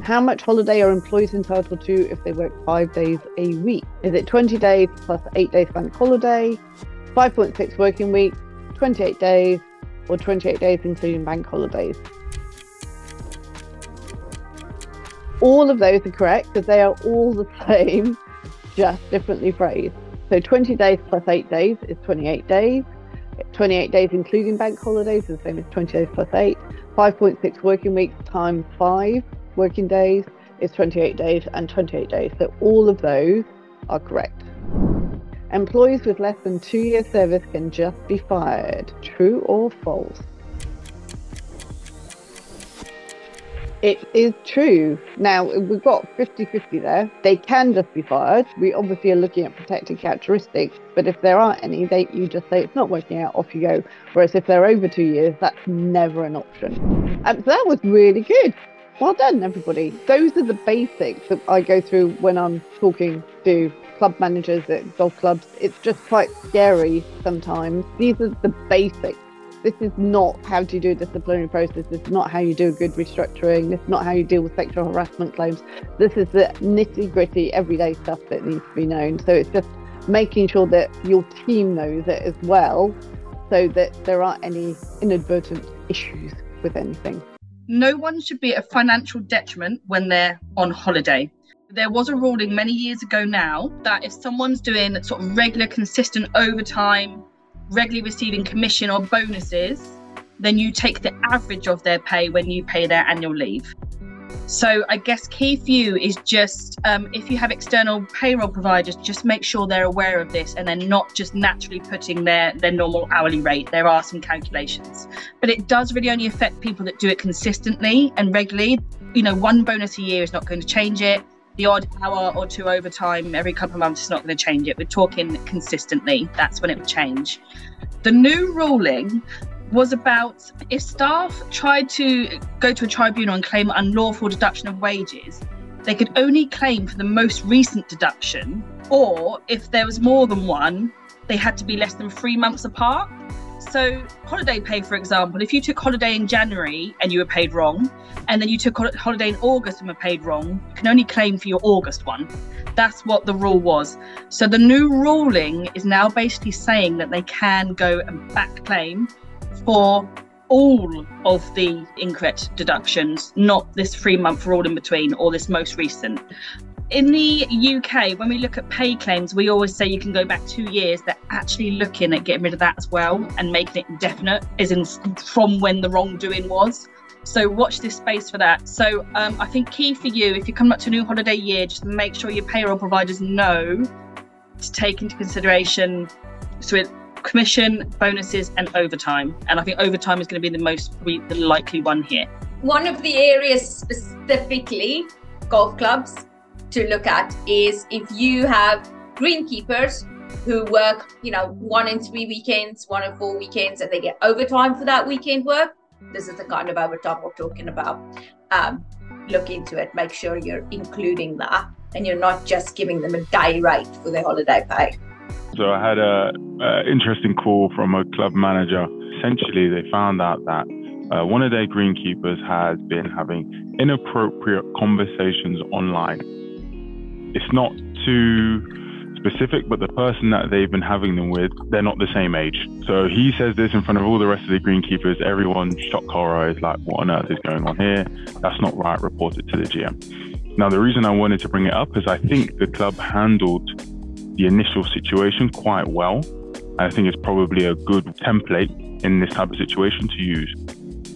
How much holiday are employees entitled to if they work five days a week? Is it 20 days plus eight days bank holiday, 5.6 working week, 28 days, or 28 days including bank holidays? All of those are correct because they are all the same, just differently phrased. So 20 days plus 8 days is 28 days. 28 days including bank holidays is the same as 20 days plus 8. 5.6 working weeks times 5 working days is 28 days and 28 days. So all of those are correct. Employees with less than two years service can just be fired. True or false? It is true. Now, we've got 50 50 there. They can just be fired. We obviously are looking at protected characteristics, but if there aren't any, they, you just say it's not working out, off you go. Whereas if they're over two years, that's never an option. Um, so that was really good. Well done, everybody. Those are the basics that I go through when I'm talking to club managers at golf clubs. It's just quite scary sometimes. These are the basics this is not how you do a disciplinary process. This is not how you do a good restructuring. This is not how you deal with sexual harassment claims. This is the nitty gritty everyday stuff that needs to be known. So it's just making sure that your team knows it as well so that there aren't any inadvertent issues with anything. No one should be at a financial detriment when they're on holiday. There was a ruling many years ago now that if someone's doing sort of regular, consistent overtime, regularly receiving commission or bonuses, then you take the average of their pay when you pay their annual leave. So I guess key for you is just um, if you have external payroll providers, just make sure they're aware of this and they're not just naturally putting their their normal hourly rate. There are some calculations, but it does really only affect people that do it consistently and regularly. You know, one bonus a year is not going to change it the odd hour or two overtime every couple of months is not going to change it. We're talking consistently. That's when it would change. The new ruling was about if staff tried to go to a tribunal and claim unlawful deduction of wages, they could only claim for the most recent deduction, or if there was more than one, they had to be less than three months apart. So, holiday pay, for example, if you took holiday in January and you were paid wrong, and then you took holiday in August and were paid wrong, you can only claim for your August one. That's what the rule was. So, the new ruling is now basically saying that they can go and back claim for all of the incorrect deductions, not this three month rule in between or this most recent in the UK, when we look at pay claims, we always say you can go back two years. They're actually looking at getting rid of that as well and making it definite, as in from when the wrongdoing was. So watch this space for that. So um, I think key for you, if you come up to a new holiday year, just make sure your payroll providers know to take into consideration so it, commission, bonuses, and overtime. And I think overtime is going to be the most the likely one here. One of the areas specifically, golf clubs to look at is if you have greenkeepers who work, you know, one in three weekends, one in four weekends, and they get overtime for that weekend work. This is the kind of overtime we're talking about. Um, look into it, make sure you're including that, and you're not just giving them a day rate for their holiday pay. So I had a, a interesting call from a club manager. Essentially, they found out that uh, one of their greenkeepers has been having inappropriate conversations online it's not too specific, but the person that they've been having them with, they're not the same age. So he says this in front of all the rest of the greenkeepers. Everyone shock horror is like, what on earth is going on here? That's not right. Report it to the GM. Now, the reason I wanted to bring it up is I think the club handled the initial situation quite well. I think it's probably a good template in this type of situation to use.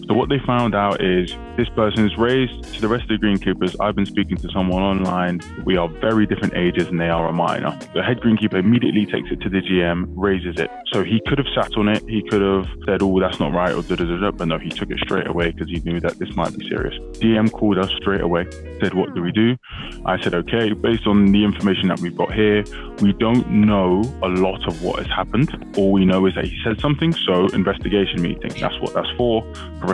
So what they found out is this person is raised to the rest of the greenkeepers. I've been speaking to someone online. We are very different ages and they are a minor. The head greenkeeper immediately takes it to the GM, raises it. So he could have sat on it. He could have said, oh, that's not right or da da da But no, he took it straight away because he knew that this might be serious. GM called us straight away, said, what do we do? I said, okay, based on the information that we've got here, we don't know a lot of what has happened. All we know is that he said something. So investigation meeting, that's what that's for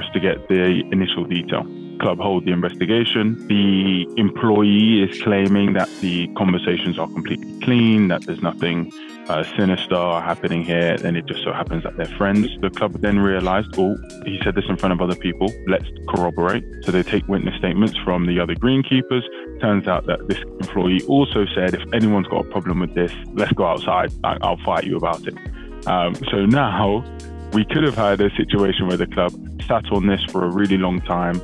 us to get the initial detail club hold the investigation. The employee is claiming that the conversations are completely clean, that there's nothing uh, sinister happening here, and it just so happens that they're friends. The club then realized, oh, he said this in front of other people, let's corroborate. So they take witness statements from the other greenkeepers. Turns out that this employee also said, if anyone's got a problem with this, let's go outside, I'll fight you about it. Um, so now we could have had a situation where the club sat on this for a really long time,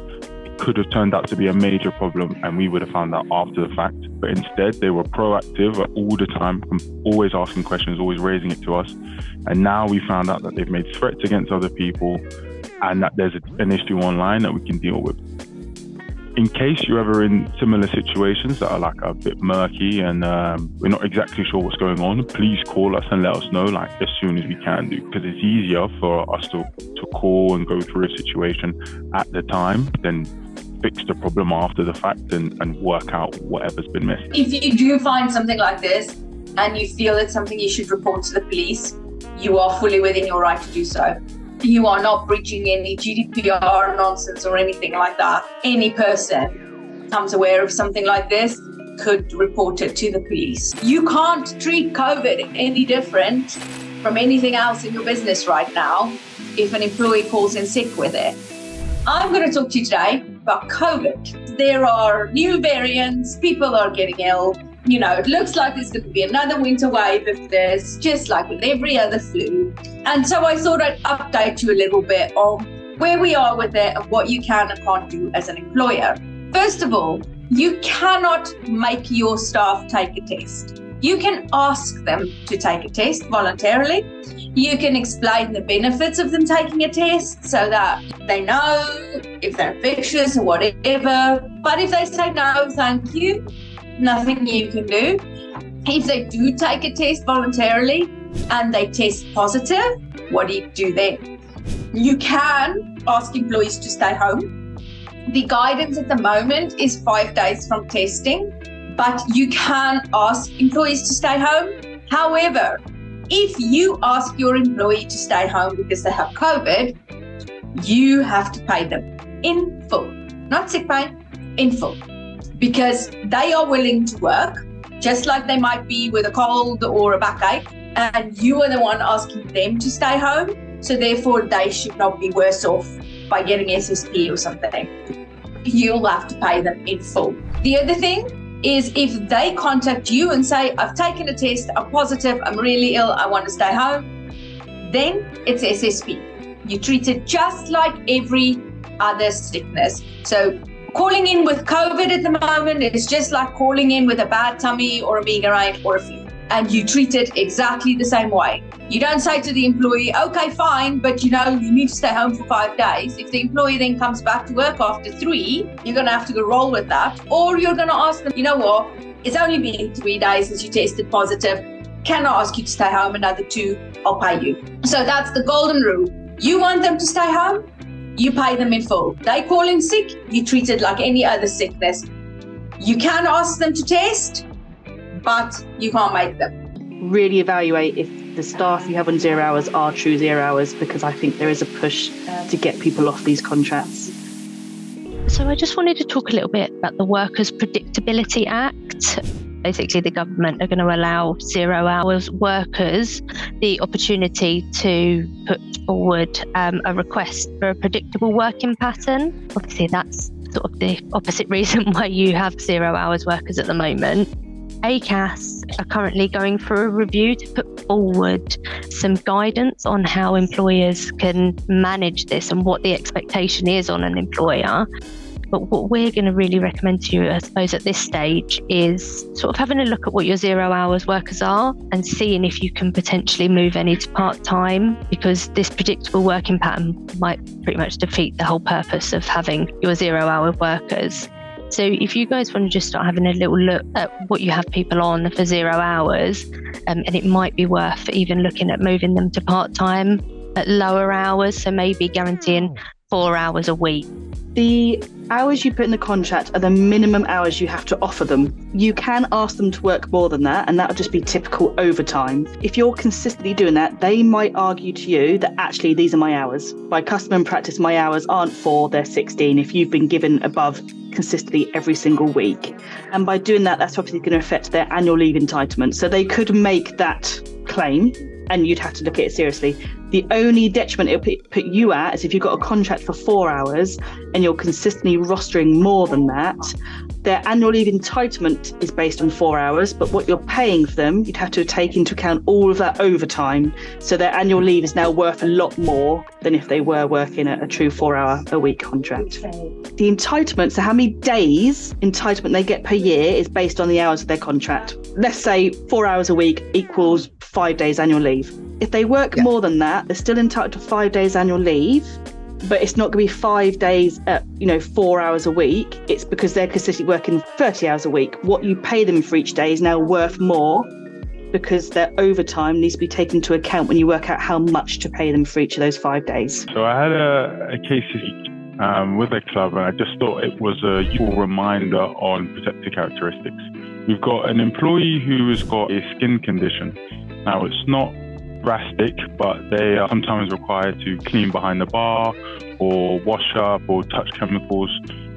could have turned out to be a major problem and we would have found out after the fact. But instead, they were proactive all the time, always asking questions, always raising it to us. And now we found out that they've made threats against other people and that there's an issue online that we can deal with. In case you're ever in similar situations that are like a bit murky and um, we're not exactly sure what's going on, please call us and let us know like as soon as we can do because it's easier for us to, to call and go through a situation at the time than fix the problem after the fact and, and work out whatever's been missed. If you do find something like this and you feel it's something you should report to the police, you are fully within your right to do so. You are not breaching any GDPR nonsense or anything like that. Any person becomes aware of something like this could report it to the police. You can't treat COVID any different from anything else in your business right now if an employee calls in sick with it. I'm going to talk to you today about COVID. There are new variants, people are getting ill. You know, it looks like there's going to be another winter wave of this, just like with every other flu. And so I thought I'd update you a little bit on where we are with it and what you can and can't do as an employer. First of all, you cannot make your staff take a test. You can ask them to take a test voluntarily. You can explain the benefits of them taking a test so that they know if they're infectious or whatever. But if they say no, thank you, nothing you can do. If they do take a test voluntarily and they test positive, what do you do then? You can ask employees to stay home. The guidance at the moment is five days from testing but you can ask employees to stay home. However, if you ask your employee to stay home because they have COVID, you have to pay them in full, not sick pay, in full, because they are willing to work, just like they might be with a cold or a backache, and you are the one asking them to stay home. So therefore, they should not be worse off by getting SSP or something. You'll have to pay them in full. The other thing is if they contact you and say, I've taken a test, I'm positive, I'm really ill, I want to stay home, then it's SSP. You treat it just like every other sickness. So calling in with COVID at the moment is just like calling in with a bad tummy or a migraine or a flu and you treat it exactly the same way. You don't say to the employee, okay, fine, but you know, you need to stay home for five days. If the employee then comes back to work after three, you're going to have to go roll with that. Or you're going to ask them, you know what, it's only been three days since you tested positive. Can I ask you to stay home another two? I'll pay you. So that's the golden rule. You want them to stay home? You pay them in full. They call in sick, you treat it like any other sickness. You can ask them to test, but you can't make them. Really evaluate if the staff you have on zero hours are true zero hours because I think there is a push to get people off these contracts. So I just wanted to talk a little bit about the Workers' Predictability Act. Basically, the government are going to allow zero hours workers the opportunity to put forward um, a request for a predictable working pattern. Obviously, that's sort of the opposite reason why you have zero hours workers at the moment. ACAS are currently going through a review to put forward some guidance on how employers can manage this and what the expectation is on an employer. But what we're going to really recommend to you, I suppose, at this stage is sort of having a look at what your zero hours workers are and seeing if you can potentially move any to part time because this predictable working pattern might pretty much defeat the whole purpose of having your zero hour workers. So if you guys want to just start having a little look at what you have people on for zero hours, um, and it might be worth even looking at moving them to part time at lower hours. So maybe guaranteeing four hours a week. The hours you put in the contract are the minimum hours you have to offer them. You can ask them to work more than that, and that would just be typical overtime. If you're consistently doing that, they might argue to you that actually these are my hours. By custom and practice, my hours aren't four, they're 16 if you've been given above consistently every single week. And by doing that, that's obviously going to affect their annual leave entitlement. So they could make that claim and you'd have to look at it seriously. The only detriment it'll put you at is if you've got a contract for four hours and you're consistently rostering more than that. Their annual leave entitlement is based on four hours, but what you're paying for them, you'd have to take into account all of that overtime. So their annual leave is now worth a lot more than if they were working a, a true four hour a week contract. The entitlement, so how many days entitlement they get per year, is based on the hours of their contract. Let's say four hours a week equals five days annual leave. If they work yeah. more than that, they're still entitled to five days annual leave, but it's not going to be five days at you know four hours a week. It's because they're consistently working 30 hours a week. What you pay them for each day is now worth more because their overtime needs to be taken into account when you work out how much to pay them for each of those five days. So I had a, a case um, with a club, and I just thought it was a useful reminder on protected characteristics. We've got an employee who has got a skin condition. Now, it's not drastic, but they are sometimes required to clean behind the bar or wash up or touch chemicals.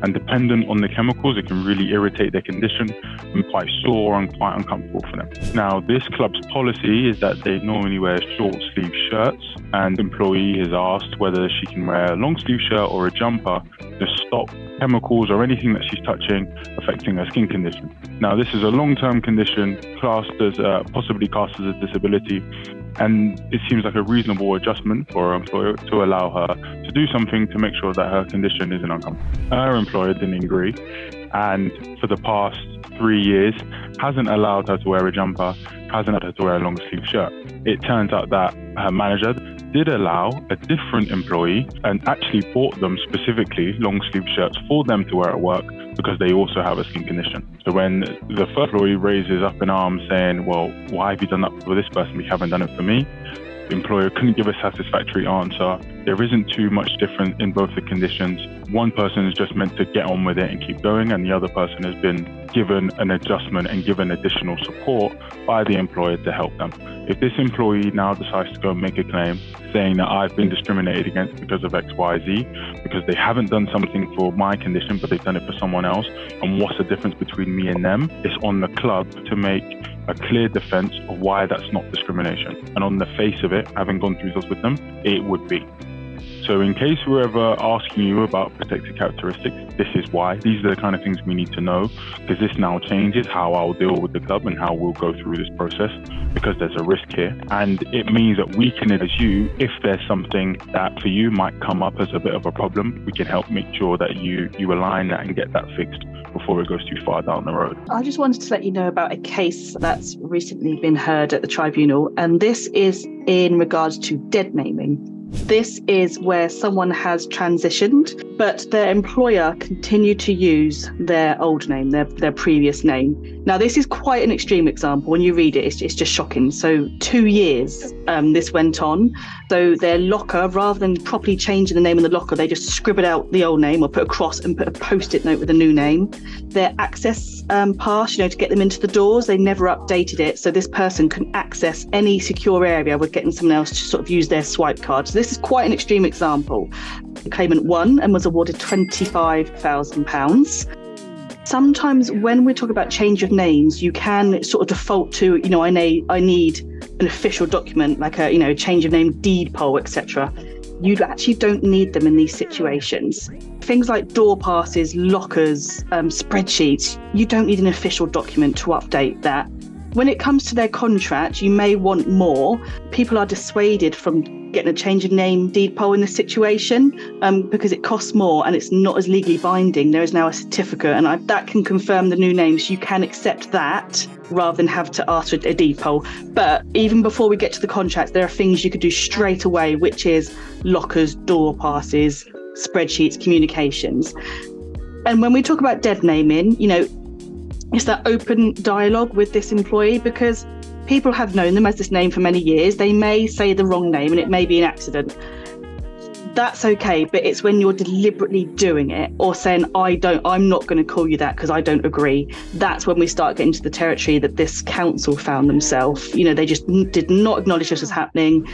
And dependent on the chemicals, it can really irritate their condition and quite sore and quite uncomfortable for them. Now, this club's policy is that they normally wear short sleeve shirts, and employee is asked whether she can wear a long sleeve shirt or a jumper to stop chemicals or anything that she's touching affecting her skin condition. Now, this is a long term condition classed as uh, possibly classed as a disability, and it seems like a reasonable adjustment for her employer to allow her to do something to make sure that her condition isn't uncomfortable. Her employer didn't agree, and for the past three years hasn't allowed her to wear a jumper, hasn't allowed her to wear a long sleeve shirt. It turns out that her manager did allow a different employee and actually bought them specifically long sleeve shirts for them to wear at work because they also have a skin condition. So when the first employee raises up in arms saying, Well, why have you done that for this person? We haven't done it for me. The employer couldn't give a satisfactory answer. There isn't too much difference in both the conditions. One person is just meant to get on with it and keep going, and the other person has been given an adjustment and given additional support by the employer to help them. If this employee now decides to go make a claim saying that I've been discriminated against because of XYZ, because they haven't done something for my condition, but they've done it for someone else, and what's the difference between me and them? It's on the club to make a clear defense of why that's not discrimination. And on the face of it, having gone through this with them, it would be. So, in case we're ever asking you about protected characteristics, this is why. These are the kind of things we need to know because this now changes how I'll deal with the club and how we'll go through this process because there's a risk here. And it means that we can advise you if there's something that for you might come up as a bit of a problem, we can help make sure that you, you align that and get that fixed before it goes too far down the road. I just wanted to let you know about a case that's recently been heard at the tribunal, and this is in regards to dead naming. This is where someone has transitioned, but their employer continued to use their old name, their, their previous name. Now, this is quite an extreme example. When you read it, it's, it's just shocking. So, two years um, this went on. So, their locker, rather than properly changing the name in the locker, they just scribbled out the old name or put a cross and put a post it note with a new name. Their access um, pass, you know, to get them into the doors, they never updated it. So, this person can access any secure area with getting someone else to sort of use their swipe card. So, this is quite an extreme example. The claimant won and was awarded £25,000 sometimes when we talk about change of names, you can sort of default to, you know, I need I need an official document like a, you know, change of name deed poll, etc. you actually don't need them in these situations. Things like door passes, lockers, um, spreadsheets, you don't need an official document to update that. When it comes to their contract, you may want more. People are dissuaded from getting a change of name deed poll in this situation um, because it costs more and it's not as legally binding. There is now a certificate, and I, that can confirm the new names. You can accept that rather than have to ask for a deed poll. But even before we get to the contract, there are things you could do straight away, which is lockers, door passes, spreadsheets, communications. And when we talk about dead naming, you know, it's that open dialogue with this employee because people have known them as this name for many years. They may say the wrong name and it may be an accident that's okay but it's when you're deliberately doing it or saying i don't i'm not going to call you that because i don't agree that's when we start getting to the territory that this council found themselves you know they just did not acknowledge this was happening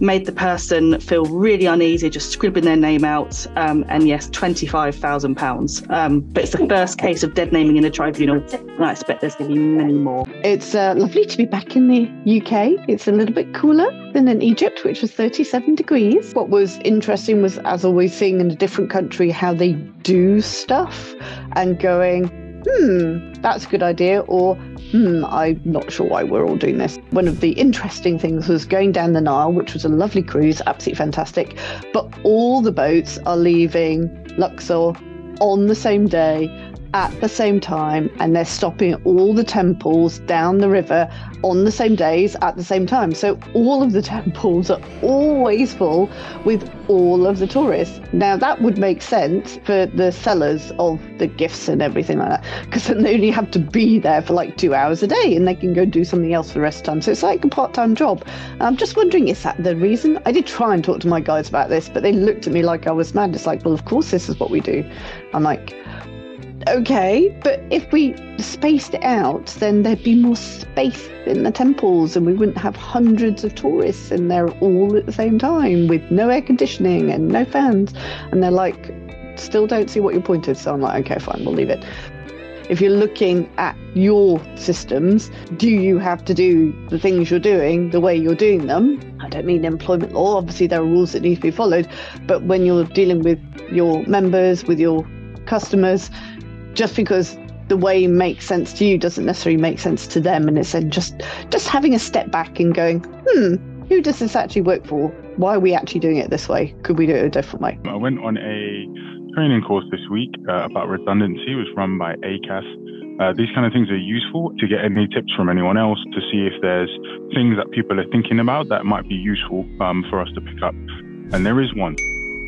made the person feel really uneasy just scribbling their name out um, and yes 25,000 um, pounds. But it's the first case of dead naming in a tribunal. And i expect there's going to be many more. It's uh, lovely to be back in the uk it's a little bit cooler than in egypt which was 37 degrees. What was interesting was, as always, seeing in a different country how they do stuff and going, hmm, that's a good idea, or hmm, I'm not sure why we're all doing this. One of the interesting things was going down the Nile, which was a lovely cruise, absolutely fantastic, but all the boats are leaving Luxor on the same day at the same time and they're stopping all the temples down the river on the same days at the same time. So all of the temples are always full with all of the tourists. Now that would make sense for the sellers of the gifts and everything like that because then they only have to be there for like two hours a day and they can go do something else for the rest of the time. So it's like a part-time job. And I'm just wondering, is that the reason? I did try and talk to my guys about this, but they looked at me like I was mad. It's like, well, of course this is what we do. I'm like, okay, but if we spaced it out, then there'd be more space in the temples and we wouldn't have hundreds of tourists in there all at the same time with no air conditioning and no fans. And they're like, still don't see what your point is. So I'm like, okay, fine, we'll leave it. If you're looking at your systems, do you have to do the things you're doing the way you're doing them? I don't mean employment law, obviously, there are rules that need to be followed, but when you're dealing with your members, with your customers, just because the way makes sense to you doesn't necessarily make sense to them. And it's just just having a step back and going hmm who does this actually work for? Why are we actually doing it this way? Could we do it a different way? I went on a training course this week uh, about redundancy. It was run by acas uh, these kind of things are useful to get any tips from anyone else to see if there's things that people are thinking about that might be useful um, for us to pick up. And there is one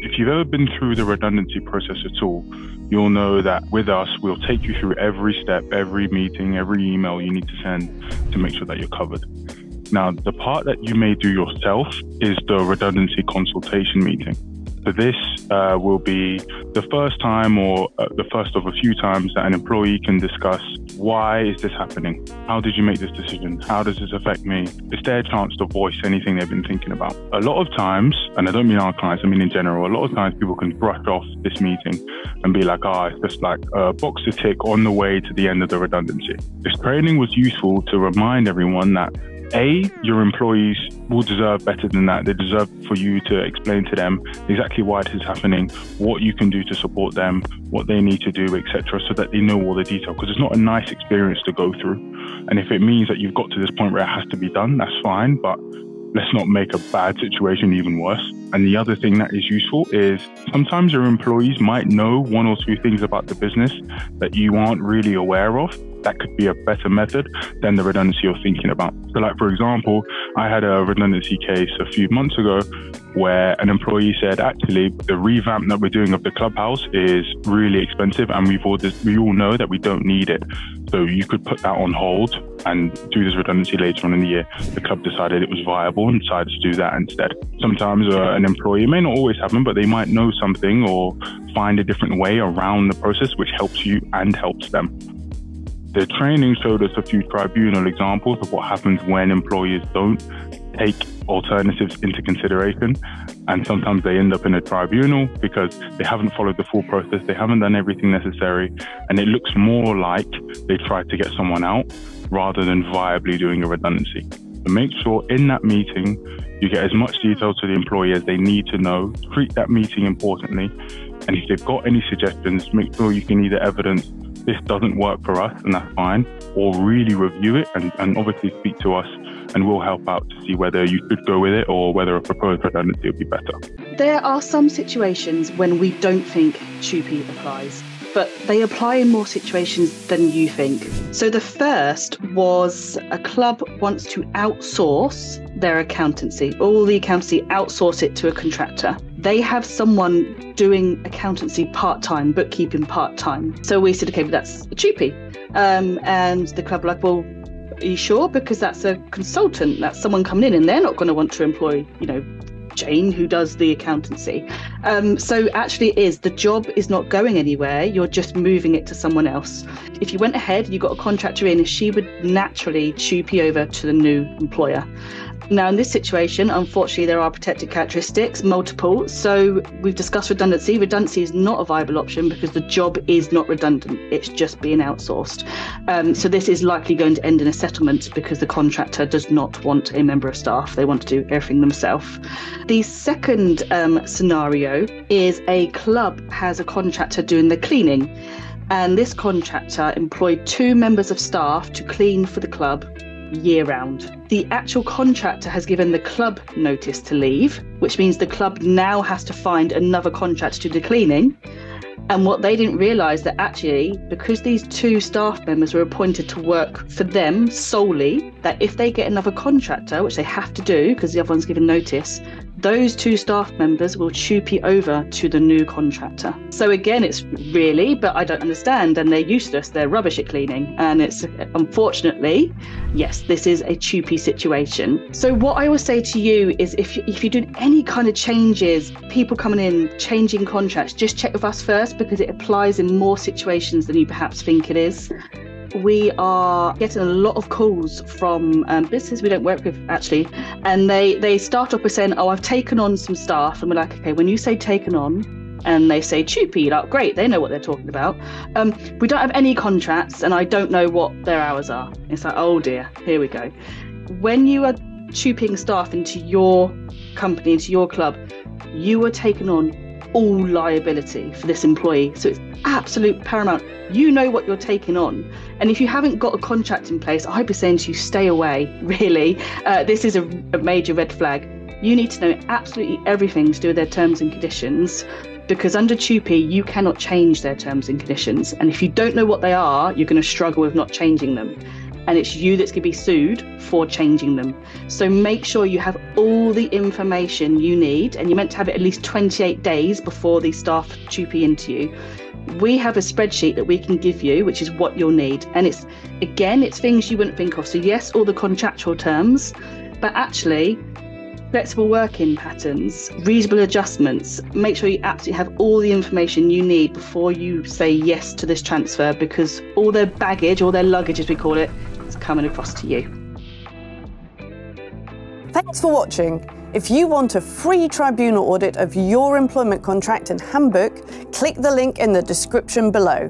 if you've ever been through the redundancy process at all, you'll know that with us, we'll take you through every step, every meeting, every email you need to send to make sure that you're covered. Now, the part that you may do yourself is the redundancy consultation meeting. This uh, will be the first time or uh, the first of a few times that an employee can discuss why is this happening? How did you make this decision? How does this affect me? It's their chance to voice anything they've been thinking about. A lot of times, and I don't mean our clients, I mean in general, a lot of times people can brush off this meeting and be like, ah, oh, it's just like a box to tick on the way to the end of the redundancy. This training was useful to remind everyone that a, your employees will deserve better than that. They deserve for you to explain to them exactly why this is happening, what you can do to support them, what they need to do, etc., so that they know all the detail. Because it's not a nice experience to go through. And if it means that you've got to this point where it has to be done, that's fine. But let's not make a bad situation even worse. And the other thing that is useful is sometimes your employees might know one or two things about the business that you aren't really aware of that could be a better method than the redundancy you're thinking about. So, like for example, I had a redundancy case a few months ago where an employee said, actually, the revamp that we're doing of the clubhouse is really expensive, and we've all we all know that we don't need it. So you could put that on hold and do this redundancy later on in the year. The club decided it was viable and decided to do that instead. Sometimes uh, an employee may not always happen, but they might know something or find a different way around the process which helps you and helps them. The training showed us a few tribunal examples of what happens when employers don't take alternatives into consideration. And sometimes they end up in a tribunal because they haven't followed the full process, they haven't done everything necessary, and it looks more like they tried to get someone out rather than viably doing a redundancy. And make sure in that meeting you get as much detail to the employee as they need to know. Treat that meeting importantly. And if they've got any suggestions, make sure you can either evidence this doesn't work for us and that's fine, or really review it and, and obviously speak to us and we'll help out to see whether you should go with it or whether a proposed redundancy would be better. There are some situations when we don't think TUPE applies but they apply in more situations than you think. So the first was a club wants to outsource their accountancy, all the accountancy, outsource it to a contractor. They have someone doing accountancy part time, bookkeeping part time. So we said, okay, but that's a TUPE. Um, and the club were like, well, are you sure? Because that's a consultant, that's someone coming in, and they're not going to want to employ, you know, Jane who does the accountancy. Um, so actually, it is the job is not going anywhere. You're just moving it to someone else. If you went ahead, you got a contractor in, she would naturally TUPE over to the new employer. Now, in this situation, unfortunately, there are protected characteristics, multiple. So we've discussed redundancy. Redundancy is not a viable option because the job is not redundant, it's just being outsourced. Um, so this is likely going to end in a settlement because the contractor does not want a member of staff. They want to do everything themselves. The second um, scenario is a club has a contractor doing the cleaning. And this contractor employed two members of staff to clean for the club year round. The actual contractor has given the club notice to leave, which means the club now has to find another contractor to do the cleaning. And what they didn't realise that actually, because these two staff members were appointed to work for them solely, that if they get another contractor, which they have to do because the other one's given notice, those two staff members will TUPE over to the new contractor. So again, it's really, but I don't understand, and they're useless. They're rubbish at cleaning, and it's unfortunately, yes, this is a TUPE situation. So what I will say to you is, if if you do any kind of changes, people coming in, changing contracts, just check with us first because it applies in more situations than you perhaps think it is we are getting a lot of calls from um, businesses we don't work with actually, and they they start off with saying, "Oh, I've taken on some staff," and we're like, "Okay, when you say taken on." And they say TUPE, like great, they know what they're talking about. Um, we don't have any contracts, and I don't know what their hours are. It's like, oh dear, here we go. When you are TUPEing staff into your company, into your club, you are taking on all liability for this employee. So it's absolute paramount. You know what you're taking on. And if you haven't got a contract in place, I'd be saying to you, stay away, really. Uh, this is a, a major red flag. You need to know absolutely everything to do with their terms and conditions because under TUPE, you cannot change their terms and conditions. And if you don't know what they are, you're going to struggle with not changing them and it's you that's going to be sued for changing them. So make sure you have all the information you need, and you're meant to have it at least 28 days before the staff TUPE into you. We have a spreadsheet that we can give you, which is what you'll need. And it's, again, it's things you wouldn't think of. So, yes, all the contractual terms, but actually, flexible working patterns, reasonable adjustments. Make sure you absolutely have all the information you need before you say yes to this transfer because all their baggage, all their luggage, as we call it, coming across to you. Thanks for watching. If you want a free tribunal audit of your employment contract and handbook, click the link in the description below.